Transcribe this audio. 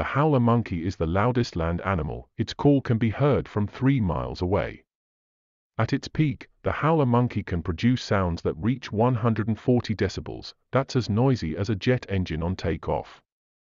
The howler monkey is the loudest land animal, its call can be heard from 3 miles away. At its peak, the howler monkey can produce sounds that reach 140 decibels, that's as noisy as a jet engine on takeoff.